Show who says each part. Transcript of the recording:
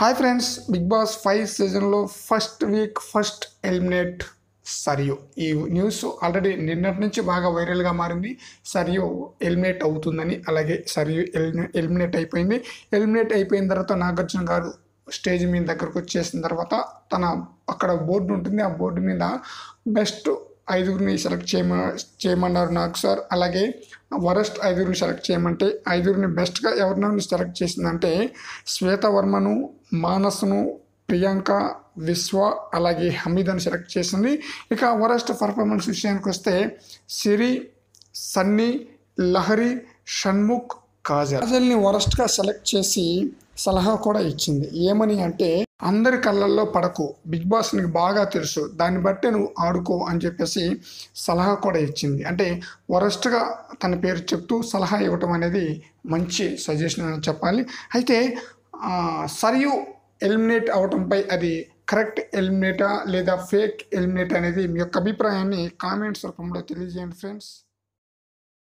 Speaker 1: Hi friends big boss five సీజన్లో first week first eliminate Sarayu ఈ news already నిన్నటి నుంచి బాగా వైరల్గా మారింది. సరియు ఎలిమినేట్ అవుతుందని అలాగే సరియు ఎలిమినేట్ అయిపోయింది. ఎలిమినేట్ అయిపోయిన తర్వాత నాగార్జున గారు స్టేజ్ మీద దగ్గరకు వచ్చేసిన తర్వాత తన అక్కడ బోర్డు ఉంటుంది. ఆ బోర్డు మీద బెస్ట్ ఐదుగురిని సెలెక్ట్ చేయమ చేయమన్నారు నాకు సార్ అలాగే వరస్ట్ ఐదుగురిని సెలెక్ట్ చేయమంటే ఐదుగురిని బెస్ట్గా ఎవరినైనా సెలెక్ట్ చేసిందంటే శ్వేతవర్మను మానస్ను ప్రియాంక విశ్వ అలాగే హమీదని సెలెక్ట్ చేసింది. ఇక వరస్ట్ పర్ఫార్మెన్స్ విషయానికి వస్తే సిరి సన్నీ లహరి షణ్ముఖ్ కాజల్. కాజల్ని వరస్ట్గా సెలెక్ట్ చేసి సలహా కూడా ఇచ్చింది. ఏమని అంటే అందరి కళ్ళల్లో పడకు. బిగ్ బాస్ నీకు బాగా తెలుసు. దాన్ని బట్టి నువ్వు ఆడుకో అని చెప్పేసి సలహా కూడా ఇచ్చింది. అంటే వరస్ట్గా తన పేరు చెప్తూ సలహా ఇవ్వటం అనేది మంచి సజెషన్ అని చెప్పాలి. అయితే సరియు ఎలిమినేట్ అవటంపై అది కరెక్ట్ ఎలిమినేటా లేదా ఫేక్ ఎలిమినేట్ అనేది మీ యొక్క అభిప్రాయాన్ని కామెంట్స్ రూపంలో తెలియజేయండి ఫ్రెండ్స్.